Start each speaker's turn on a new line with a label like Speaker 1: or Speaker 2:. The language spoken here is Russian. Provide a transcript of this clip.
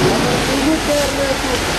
Speaker 1: А на интернету